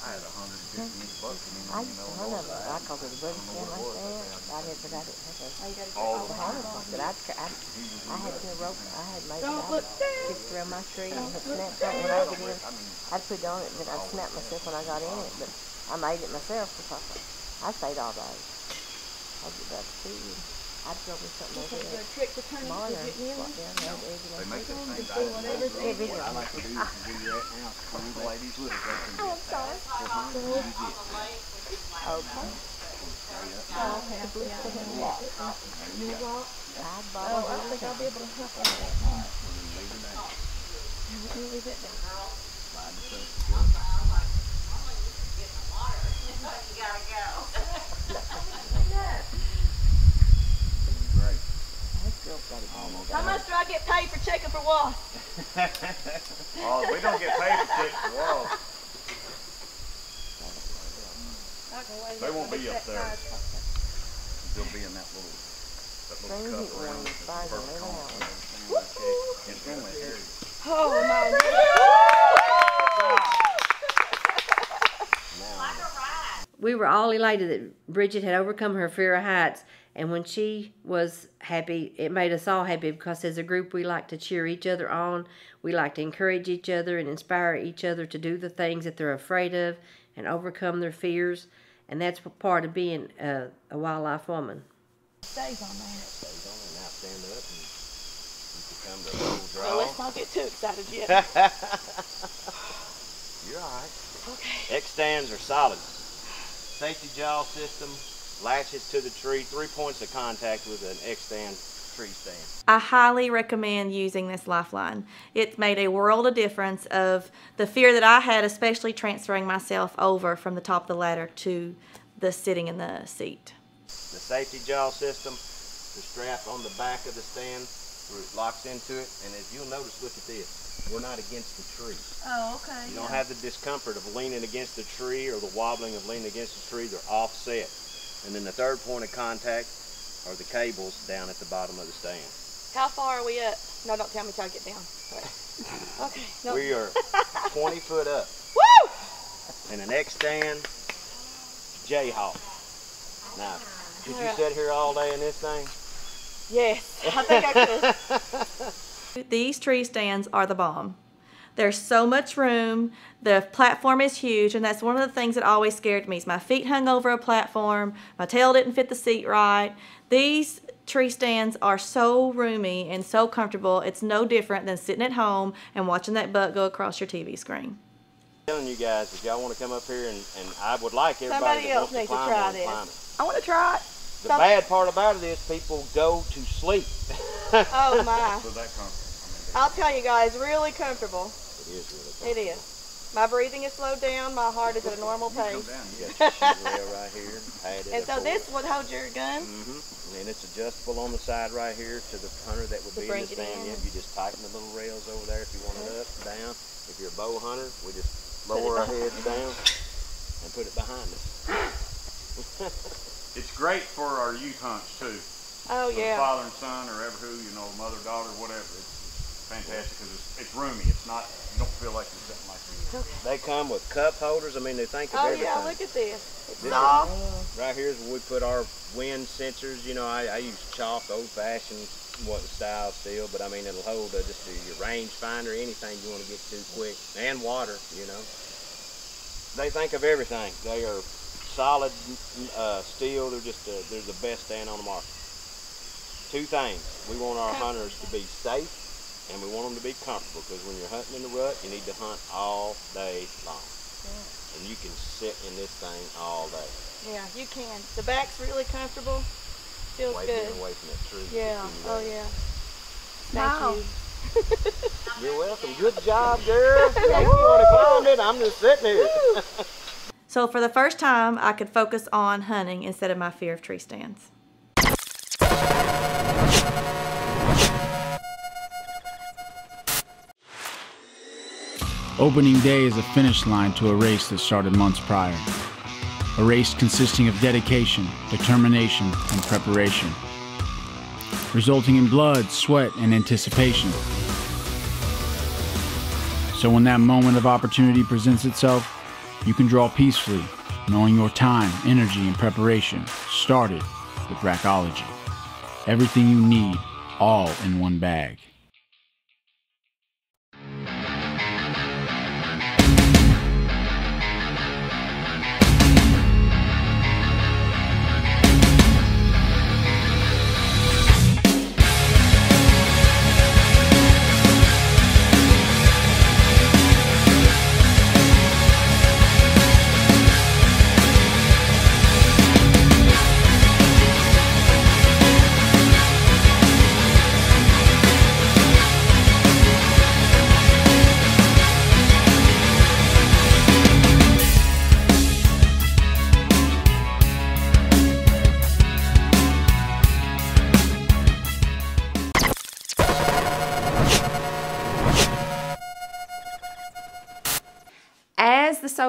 [SPEAKER 19] I had a hundred and fifty inch buck in
[SPEAKER 11] I
[SPEAKER 19] you
[SPEAKER 11] used
[SPEAKER 19] know.
[SPEAKER 11] to hunt them. I called it a buddy stand like that. I had, but I didn't have a,
[SPEAKER 19] All
[SPEAKER 11] all
[SPEAKER 19] the
[SPEAKER 11] the hunters like that. I'd, I, I had to rope, I had made it,
[SPEAKER 1] Don't
[SPEAKER 11] I
[SPEAKER 1] look
[SPEAKER 11] would fix around my tree and it snapped out when I get in. I'd put it on it, but I'd snap myself when I got in it, but I made it myself because I stayed all day. I'd get back to you. I'd go with something over
[SPEAKER 1] Is there
[SPEAKER 11] there.
[SPEAKER 1] a trick to turn
[SPEAKER 11] Mine
[SPEAKER 1] to
[SPEAKER 11] or
[SPEAKER 1] get
[SPEAKER 11] squat down there, edge
[SPEAKER 19] They make
[SPEAKER 11] tree.
[SPEAKER 19] that
[SPEAKER 1] Just
[SPEAKER 19] same
[SPEAKER 1] do whatever's
[SPEAKER 11] Yeah,
[SPEAKER 1] easy.
[SPEAKER 11] video.
[SPEAKER 19] What I like to do is when you're at now, call the ladies with us.
[SPEAKER 1] Oh, I'm sorry.
[SPEAKER 11] Okay.
[SPEAKER 1] Oh, okay, I see. I see. You walk?
[SPEAKER 11] I'd
[SPEAKER 1] Oh,
[SPEAKER 11] bottom
[SPEAKER 1] I
[SPEAKER 11] every
[SPEAKER 1] think I'll be able to help on that. You leave it down. How much do I get paid for checking for wasps? (laughs)
[SPEAKER 19] Oh, we don't get paid to check the wall. They won't be up there. They'll be in that little, that little
[SPEAKER 11] Crazy
[SPEAKER 19] cup around the
[SPEAKER 11] fires
[SPEAKER 19] first corner.
[SPEAKER 11] house.
[SPEAKER 19] It's normally hairy.
[SPEAKER 1] Oh my
[SPEAKER 11] we were all elated that Bridget had overcome her fear of heights. And when she was happy, it made us all happy because as a group, we like to cheer each other on. We like to encourage each other and inspire each other to do the things that they're afraid of and overcome their fears. And that's part of being a, a wildlife woman.
[SPEAKER 1] Stays on there.
[SPEAKER 4] Stays on it. Now stand up and you can come to a little
[SPEAKER 1] So
[SPEAKER 4] draw.
[SPEAKER 1] let's not get too excited yet. (laughs)
[SPEAKER 4] You're all right.
[SPEAKER 1] Okay.
[SPEAKER 4] X stands are solid. Safety jaw system, latches to the tree, three points of contact with an X stand tree stand.
[SPEAKER 1] I highly recommend using this lifeline. It's made a world of difference of the fear that I had, especially transferring myself over from the top of the ladder to the sitting in the seat.
[SPEAKER 4] The safety jaw system, the strap on the back of the stand where it locks into it, and if you'll notice, look at this. We're not against the tree.
[SPEAKER 1] Oh, okay.
[SPEAKER 4] You don't have the discomfort of leaning against the tree or the wobbling of leaning against the tree. They're offset. And then the third point of contact are the cables down at the bottom of the stand.
[SPEAKER 1] How far are we up? No, don't tell me till I get down. (laughs) Okay. No.
[SPEAKER 4] We are 20 foot up. (laughs)
[SPEAKER 1] Woo!
[SPEAKER 4] And an X stand Jayhawk. Now, could you sit here all day in this thing?
[SPEAKER 1] Yes, (laughs) I think I could. These tree stands are the bomb. There's so much room. The platform is huge, and that's one of the things that always scared me. Is my feet hung over a platform, my tail didn't fit the seat right. These tree stands are so roomy and so comfortable. It's no different than sitting at home and watching that butt go across your TV screen.
[SPEAKER 4] I'm telling you guys, if y'all want to come up here and, and I would like everybody
[SPEAKER 1] Somebody else
[SPEAKER 4] wants to
[SPEAKER 1] needs to
[SPEAKER 4] climb
[SPEAKER 1] try
[SPEAKER 4] to climb
[SPEAKER 1] this. I want to try it.
[SPEAKER 4] The bad part about it is people go to sleep. (laughs)
[SPEAKER 1] Oh my!
[SPEAKER 19] So that comes.
[SPEAKER 1] I'll tell you guys, really comfortable.
[SPEAKER 4] It is really
[SPEAKER 1] It is. My breathing is slowed down. My heart is at a normal pace.
[SPEAKER 4] You (laughs) got your right here, pad
[SPEAKER 1] And so
[SPEAKER 4] over
[SPEAKER 1] this would hold your gun?
[SPEAKER 4] Mm-hmm. And it's adjustable on the side right here to the hunter that would
[SPEAKER 1] To
[SPEAKER 4] be in
[SPEAKER 1] bring
[SPEAKER 4] the stand.
[SPEAKER 1] in.
[SPEAKER 4] You just tighten the little rails over there if you want it up, down. If you're a bow hunter, we just lower our heads down and put it behind us. (laughs)
[SPEAKER 12] It's great for our youth hunts too.
[SPEAKER 1] Oh,
[SPEAKER 12] For
[SPEAKER 1] yeah.
[SPEAKER 12] Father and son, or ever who, you know, mother, daughter, whatever. It's, it's fantastic because it's, it's roomy. It's not, you don't feel like you're sitting like this.
[SPEAKER 4] They come with cup holders. I mean, they think of
[SPEAKER 1] Oh,
[SPEAKER 4] everything.
[SPEAKER 1] yeah, look at this. It's
[SPEAKER 4] This
[SPEAKER 1] soft.
[SPEAKER 4] is, right here is where we put our wind sensors. You know, I, I use chalk, old-fashioned what style steel, but I mean it'll hold uh, just your range finder, anything you want to get to quick, and water. You know, they think of everything. They are solid uh, steel. They're just uh, they're the best stand on the market. Two things: we want our hunters to be safe, and we want them to be comfortable. Because when you're hunting in the rut, you need to hunt all day long, and you can sit in this thing all day.
[SPEAKER 1] Yeah, you can. The back's really comfortable. Feels
[SPEAKER 4] away,
[SPEAKER 1] good.
[SPEAKER 4] being away from that tree.
[SPEAKER 1] Yeah. Oh, yeah.
[SPEAKER 4] Smile.
[SPEAKER 1] Thank you.
[SPEAKER 4] You're welcome. Good job, girl. (laughs) if you want to climb it, I'm just sitting here. (laughs)
[SPEAKER 1] So for the first time, I could focus on hunting instead of my fear of tree stands.
[SPEAKER 7] Opening day is a finish line to a race that started months prior. A race consisting of dedication, determination, and preparation, resulting in blood, sweat, and anticipation. So when that moment of opportunity presents itself, you can draw peacefully, knowing your time, energy, and preparation started with Rackology. Everything you need, all in one bag.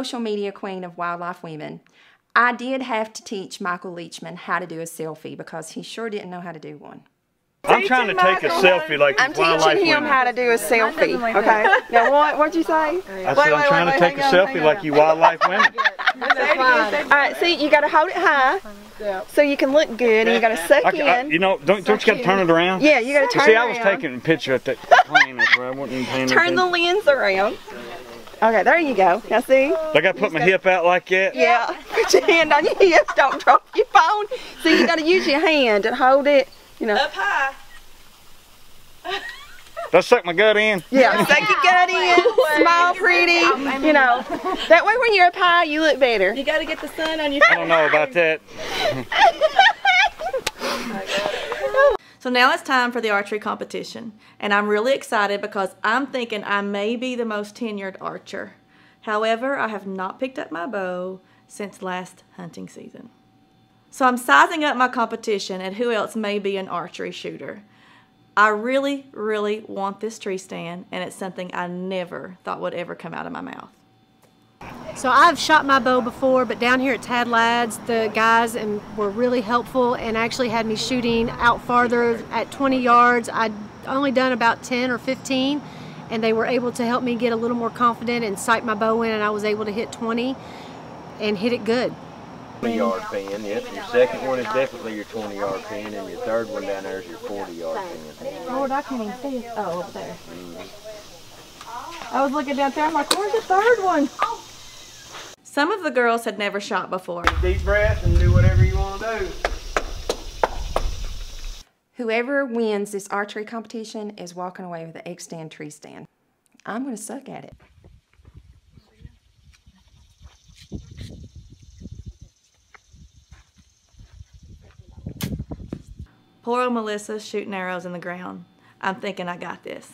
[SPEAKER 3] Social media queen of wildlife women, I did have to teach Michael Leachman how to do a selfie because he sure didn't know how to do one.
[SPEAKER 12] I'm trying to take a selfie like wildlife women.
[SPEAKER 5] I'm
[SPEAKER 12] wildlife
[SPEAKER 5] teaching him
[SPEAKER 12] women.
[SPEAKER 5] how to do a selfie. Okay. (laughs) now what? What'd you say?
[SPEAKER 12] I said I'm trying to take a selfie like you wildlife women. (laughs)
[SPEAKER 5] All right. See, you got to hold it high, so you can look good, and you got to suck
[SPEAKER 12] I, I,
[SPEAKER 5] in.
[SPEAKER 12] you know, don't, don't you got to turn it around?
[SPEAKER 5] Yeah, you gotta turn
[SPEAKER 12] See,
[SPEAKER 5] it
[SPEAKER 12] I was
[SPEAKER 5] around.
[SPEAKER 12] taking a picture at that (laughs) plane where I wasn't paying
[SPEAKER 5] Turn the lens around. Okay, there you go. Now see?
[SPEAKER 12] I got to put my hip out like that.
[SPEAKER 5] Yeah. (laughs) Put your hand on your hip. Don't drop your phone. So you got to use your hand and hold it. You know. Up
[SPEAKER 1] high.
[SPEAKER 12] Let's suck my gut in.
[SPEAKER 5] Yeah, suck your gut in, (laughs) smile pretty, you know. That way when you're up high, you look better.
[SPEAKER 1] You got to get the sun on your face.
[SPEAKER 12] I don't know about that. (laughs)
[SPEAKER 1] Oh So now it's time for the archery competition. And I'm really excited because I'm thinking I may be the most tenured archer. However, I have not picked up my bow since last hunting season. So I'm sizing up my competition and who else may be an archery shooter. I really, really want this tree stand, and it's something I never thought would ever come out of my mouth.
[SPEAKER 2] So I've shot my bow before, but down here at Tad Ladd's, the guys and were really helpful and actually had me shooting out farther at 20 yards. I'd only done about 10 or 15, and they were able to help me get a little more confident and sight my bow in, and I was able to hit 20 and hit it good.
[SPEAKER 4] 20 yard pin, yes. Your second one is definitely your 20 yard pin, and your third one down there is your 40 yard pin.
[SPEAKER 1] Lord, I can't even see it. Oh, over there. I was looking down there. I'm like, where's the third one? Some of the girls had never shot before.
[SPEAKER 4] Deep breath and do whatever you want to do.
[SPEAKER 3] Whoever wins this archery competition is walking away with an X-stand tree stand. I'm going to suck at it.
[SPEAKER 1] Poor old Melissa shooting arrows in the ground. I'm thinking I got this.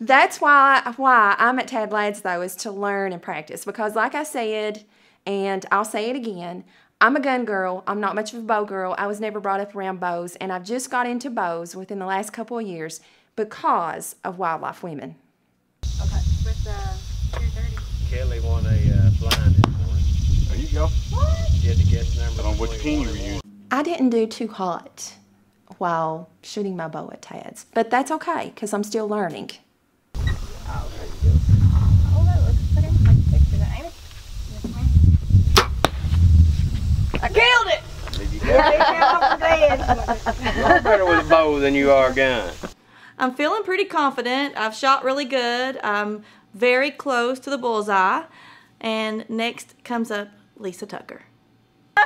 [SPEAKER 3] That's why why I'm at Tad Ladd's though is to learn and practice because like I said, and I'll say it again, I'm a gun girl. I'm not much of a bow girl. I was never brought up around bows, and I've just got into bows within the last couple of years because of Wildlife Women.
[SPEAKER 17] Okay. With uh, 230.
[SPEAKER 4] Kelly won a uh, blind this morning.
[SPEAKER 19] There you go.
[SPEAKER 4] She had to guess number.
[SPEAKER 19] On which pin you were using?
[SPEAKER 3] I didn't do too hot while shooting my bow at Tad's, but that's okay because I'm still learning.
[SPEAKER 17] Oh, that looks pretty. Like a picture, that ain't it? I killed it!
[SPEAKER 4] Did you
[SPEAKER 17] Yeah, it fell off the bed.
[SPEAKER 4] You're better with a bow than you are a gun.
[SPEAKER 1] I'm feeling pretty confident. I've shot really good. I'm very close to the bullseye. And next comes up Lisa Tucker. (laughs)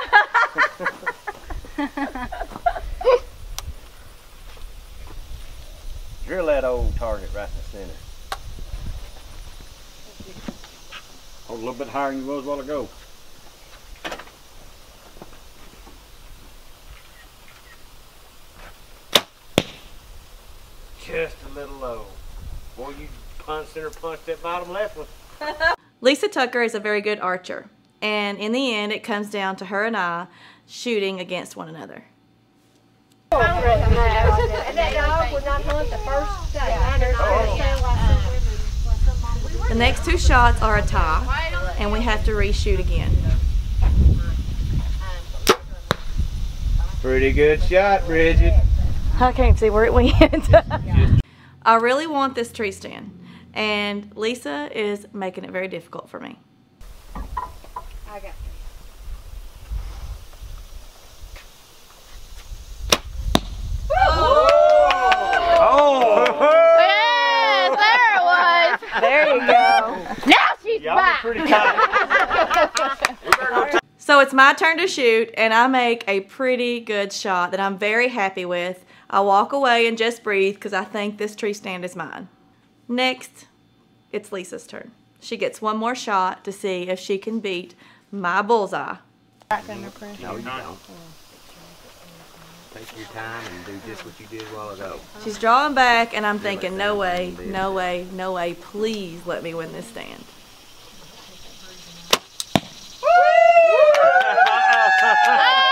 [SPEAKER 4] Drill that old target right in the center.
[SPEAKER 19] Hold a little bit higher than you was a while ago.
[SPEAKER 4] Just a little low. Boy, you punch center punch that bottom left one. (laughs)
[SPEAKER 1] Lisa Tucker is a very good archer. And in the end, it comes down to her and I shooting against one another.
[SPEAKER 17] And that dog would not hunt the first day. I understand.
[SPEAKER 1] The next two shots are a tie, and we have to reshoot again.
[SPEAKER 4] Pretty good shot, Bridget.
[SPEAKER 1] I can't see where it went. (laughs) I really want this tree stand, and Lisa is making it very difficult for me.
[SPEAKER 17] I got
[SPEAKER 4] Oh!
[SPEAKER 13] Yes, there it was.
[SPEAKER 17] There you go.
[SPEAKER 13] Now she's back.
[SPEAKER 4] were pretty tight.
[SPEAKER 1] So it's my turn to shoot, and I make a pretty good shot that I'm very happy with. I walk away and just breathe because I think this tree stand is mine. Next, it's Lisa's turn. She gets one more shot to see if she can beat my bullseye.
[SPEAKER 4] No, you don't. Take your time and do just what you did a while ago.
[SPEAKER 1] She's drawing back, and I'm thinking, no way, no way, no way, please let me win this stand. (laughs)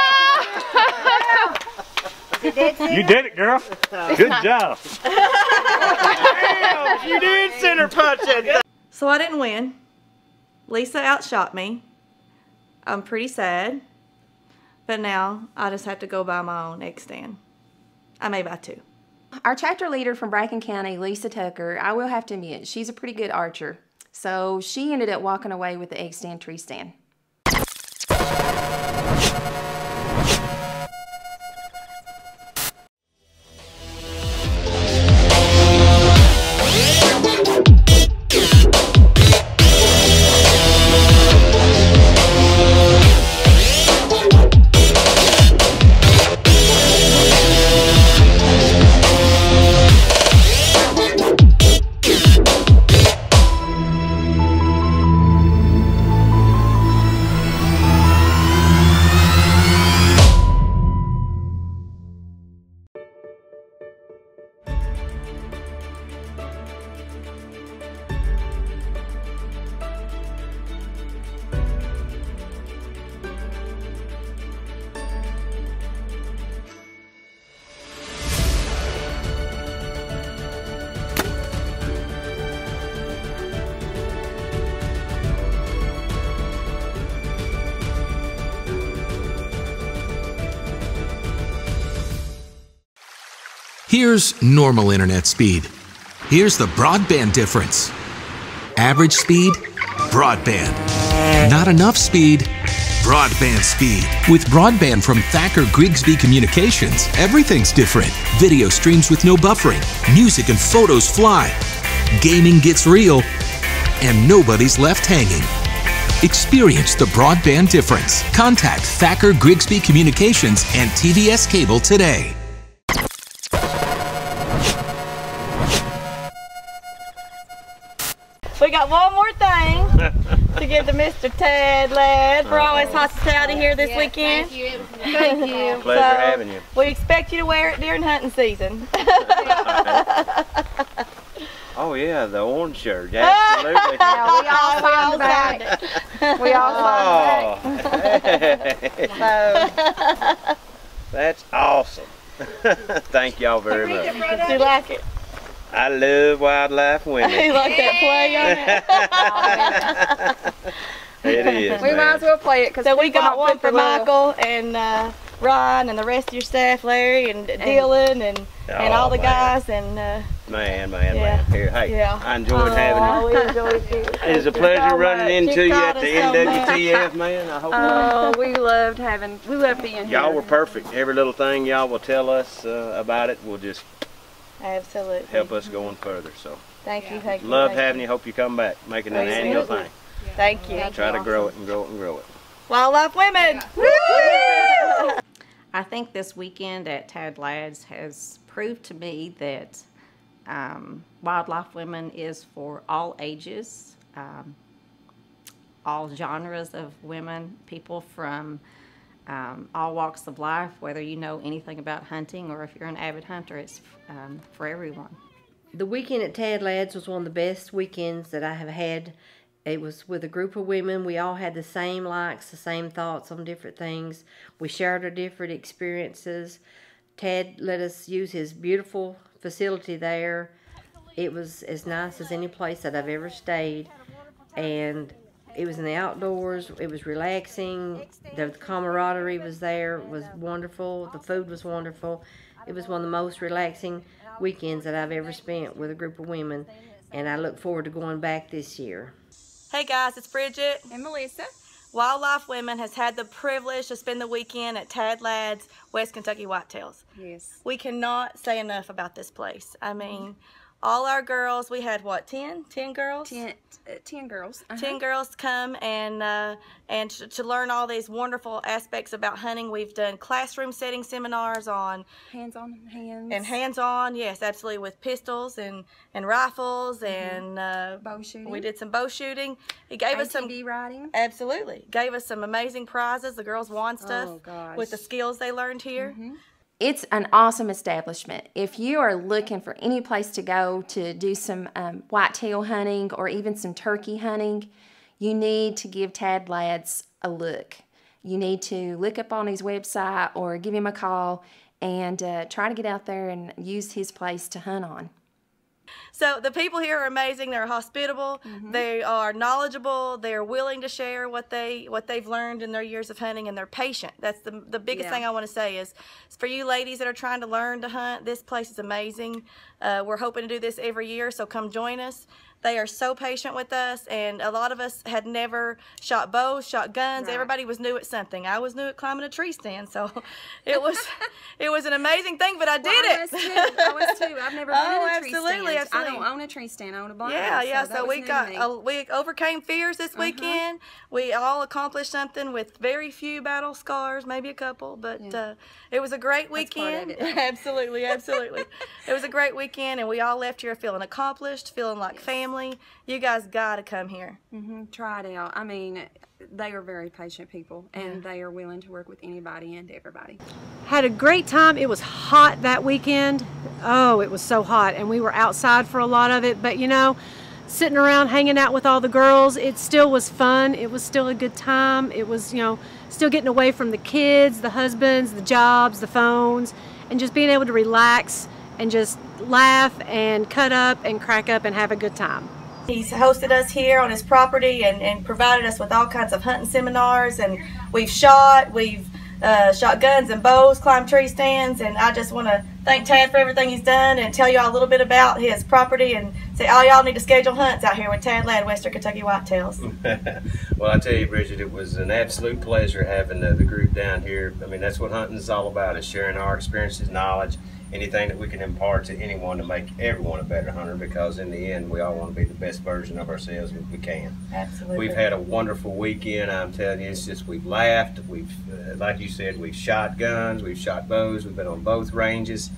[SPEAKER 17] You did
[SPEAKER 19] You did it, girl. (laughs) Good job.
[SPEAKER 4] Damn, you did center punch that.
[SPEAKER 1] So I didn't win. Lisa outshot me. I'm pretty sad. But now I just have to go buy my own X-stand. I may buy two.
[SPEAKER 3] Our chapter leader from Bracken County, Lisa Tucker, I will have to admit, she's a pretty good archer. So she ended up walking away with the X-stand tree stand.
[SPEAKER 8] Here's normal internet speed. Here's the broadband difference. Average speed, broadband. Not enough speed, broadband speed. With broadband from Thacker Grigsby Communications, everything's different. Video streams with no buffering, music and photos fly, gaming gets real, and nobody's left hanging. Experience the broadband difference. Contact Thacker Grigsby Communications and TVS Cable today.
[SPEAKER 1] To give to Mr. Tad Ladd for all his hospitality here this weekend.
[SPEAKER 13] Thank you.
[SPEAKER 1] Thank you. (laughs)
[SPEAKER 4] Pleasure having you.
[SPEAKER 1] We expect you to wear it during hunting season. (laughs)
[SPEAKER 4] Oh yeah, the orange shirt. Absolutely. (laughs)
[SPEAKER 20] Yeah, we all signed back. We all
[SPEAKER 4] Oh,
[SPEAKER 20] signed back.
[SPEAKER 4] That's awesome. Thank y'all very much.
[SPEAKER 17] Do you like it?
[SPEAKER 4] I love wildlife (laughs) women.
[SPEAKER 17] you like that play on it? (laughs)
[SPEAKER 4] It is.
[SPEAKER 20] We
[SPEAKER 4] man.
[SPEAKER 20] might as well play it because
[SPEAKER 17] So we got one for Michael and uh, Ron and the rest of your staff, Larry and Dylan and and all the
[SPEAKER 4] Oh, man.
[SPEAKER 17] guys and uh,
[SPEAKER 4] Man, man,
[SPEAKER 17] Yeah.
[SPEAKER 4] man. Here, hey,
[SPEAKER 17] Yeah.
[SPEAKER 4] I enjoyed having
[SPEAKER 17] Oh,
[SPEAKER 4] you.
[SPEAKER 17] we enjoyed you. (laughs)
[SPEAKER 4] It's a pleasure
[SPEAKER 20] so
[SPEAKER 4] running
[SPEAKER 20] much.
[SPEAKER 4] into
[SPEAKER 20] You
[SPEAKER 4] you at the
[SPEAKER 20] us so much.
[SPEAKER 4] NWTF, man. I hope
[SPEAKER 20] Oh, we loved having, we loved being here.
[SPEAKER 4] y'all were perfect. Every little thing y'all will tell us uh, about it we'll just
[SPEAKER 17] absolutely.
[SPEAKER 4] help us going further. So,
[SPEAKER 17] Thank you, thank you.
[SPEAKER 4] love
[SPEAKER 17] thank
[SPEAKER 4] having you. Hope you come back, making it an
[SPEAKER 17] Absolutely.
[SPEAKER 4] annual thing.
[SPEAKER 17] you. Thank you.
[SPEAKER 4] Try to grow it and grow it and grow it.
[SPEAKER 17] Wildlife women. (laughs)
[SPEAKER 6] I think this weekend at Tad Ladd's has proved to me that um, Wildlife Women is for all ages, um, all genres of women, people from um, all walks of life, whether you know anything about hunting or if you're an avid hunter, it's um, for everyone.
[SPEAKER 11] The weekend at Tad Ladd's was one of the best weekends that I have had. It was with a group of women. We all had the same likes, the same thoughts on different things. We shared our different experiences. Tad let us use his beautiful facility there. It was as nice as any place that I've ever stayed. And it was in the outdoors. It was relaxing. The camaraderie was there. It was wonderful. The food was wonderful. It was one of the most relaxing weekends that I've ever spent with a group of women. And I look forward to going back this year.
[SPEAKER 17] Hey guys, it's Bridget.
[SPEAKER 20] And Melissa.
[SPEAKER 17] Wildlife Women has had the privilege to spend the weekend at Tad Ladd's West Kentucky Whitetails.
[SPEAKER 20] Yes.
[SPEAKER 17] We cannot say enough about this place. I mean, all our girls, we had what, 10? 10 girls?
[SPEAKER 20] 10, uh, 10 girls. Uh-huh.
[SPEAKER 17] 10 girls come and uh, and to, learn all these wonderful aspects about hunting. We've done classroom setting seminars on
[SPEAKER 20] Hands on hands.
[SPEAKER 17] and hands-on, yes, absolutely, with pistols and and rifles and uh,
[SPEAKER 20] bow shooting.
[SPEAKER 17] We did some bow shooting. He gave us some
[SPEAKER 20] riding.
[SPEAKER 17] Absolutely, gave us some amazing prizes. The girls won stuff
[SPEAKER 20] Oh,
[SPEAKER 17] with the skills they learned here.
[SPEAKER 3] It's an awesome establishment. If you are looking for any place to go to do some um, whitetail hunting or even some turkey hunting, you need to give Tad Ladd's a look. You need to look up on his website or give him a call and uh, try to get out there and use his place to hunt on.
[SPEAKER 17] So the people here are amazing. They're hospitable. They are knowledgeable. They're willing to share what they what they've learned in their years of hunting, and they're patient. That's the the biggest
[SPEAKER 20] Yeah.
[SPEAKER 17] thing I want to say is for you ladies that are trying to learn to hunt. This place is amazing. Uh, we're hoping to do this every year, so come join us. They are so patient with us, and a lot of us had never shot bows, shot guns.
[SPEAKER 20] Right.
[SPEAKER 17] Everybody was new at something. I was new at climbing a tree stand, so (laughs) it was (laughs) it was an amazing thing. But I did
[SPEAKER 20] Well, I
[SPEAKER 17] it.
[SPEAKER 20] too. I was too. I've never been
[SPEAKER 17] Oh,
[SPEAKER 20] in a tree
[SPEAKER 17] absolutely,
[SPEAKER 20] stand. I
[SPEAKER 17] absolutely.
[SPEAKER 20] don't own a tree stand. I own a barn.
[SPEAKER 17] Yeah, yeah. So, we got.
[SPEAKER 20] Uh-huh.
[SPEAKER 17] uh, we overcame fears this weekend. We all accomplished something with very few battle scars, maybe a couple, but uh, it was a great
[SPEAKER 20] That's part of
[SPEAKER 17] weekend. (laughs) absolutely, absolutely. it was a great weekend, and we all left here feeling accomplished, feeling like family. You guys got to come here.
[SPEAKER 20] Mm -hmm. Try it out. I mean, they are very patient people, and they are willing to work with anybody and everybody.
[SPEAKER 2] Had a great time. It was hot that weekend. Oh, it was so hot. And we were outside for a lot of it. But you know, sitting around hanging out with all the girls, it still was fun. It was still a good time. It was, you know, still getting away from the kids, the husbands, the jobs, the phones, and just being able to relax and just laugh and cut up and crack up and have a good time.
[SPEAKER 17] He's hosted us here on his property and, and provided us with all kinds of hunting seminars. And we've shot, we've uh, shot guns and bows, climbed tree stands. And I just want to thank Tad for everything he's done and tell y'all a little bit about his property and say all y'all need to schedule hunts out here with Tad Ladd, Western Kentucky Whitetails. (laughs)
[SPEAKER 4] well, I tell you, Bridget, it was an absolute pleasure having the, the group down here. I mean, that's what hunting is all about: is sharing our experiences, knowledge, anything that we can impart to anyone to make everyone a better hunter. Because in the end, we all want to be the best version of ourselves that we can.
[SPEAKER 17] Absolutely.
[SPEAKER 4] We've had a wonderful weekend. I'm telling you, it's just we've laughed. We've, uh, like you said, we've shot guns, we've shot bows. We've been on both ranges,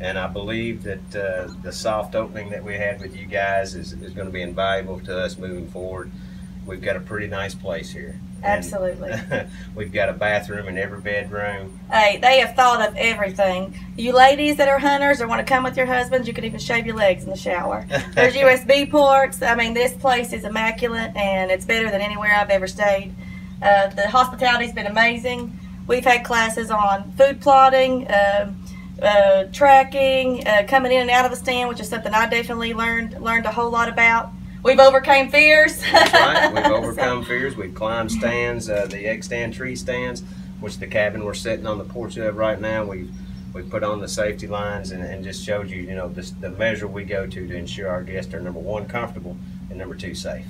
[SPEAKER 4] and I believe that uh, the soft opening that we had with you guys is, is going to be invaluable to us moving forward. We've got a pretty nice place here,
[SPEAKER 1] Absolutely. (laughs)
[SPEAKER 4] We've got a bathroom in every bedroom.
[SPEAKER 1] Hey, they have thought of everything. You ladies that are hunters or want to come with your husbands, you can even shave your legs in the shower. There's (laughs) USB ports. I mean, this place is immaculate and it's better than anywhere I've ever stayed. Uh, the hospitality's been amazing. We've had classes on food plotting, uh, uh, tracking, uh, coming in and out of the stand, which is something I definitely learned learned a whole lot about. We've overcame fears.
[SPEAKER 4] Right. We've (laughs) overcome fears. We've climbed stands, uh, the X-stand tree stands, which the cabin we're sitting on the porch of right now. We've we put on the safety lines and, and just showed you, you know, this, the measure we go to to ensure our guests are number one comfortable and number two safe.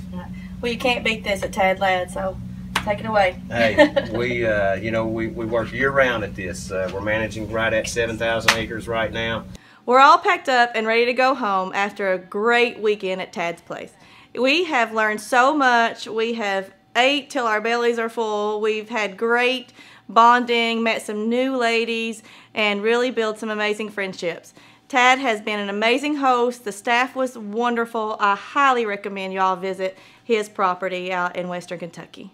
[SPEAKER 1] Well, you can't beat this at Tad Ladd, so take it away.
[SPEAKER 4] hey, (laughs) we, uh, you know, we, we work year round at this. Uh, we're managing right at 7,000 acres right now.
[SPEAKER 1] We're all packed up and ready to go home after a great weekend at Tad's place. We have learned so much. We have ate till our bellies are full. We've had great bonding, met some new ladies, and really built some amazing friendships. Tad has been an amazing host. The staff was wonderful. I highly recommend y'all visit his property out in Western Kentucky.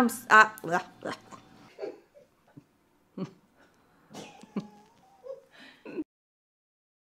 [SPEAKER 1] I'm I,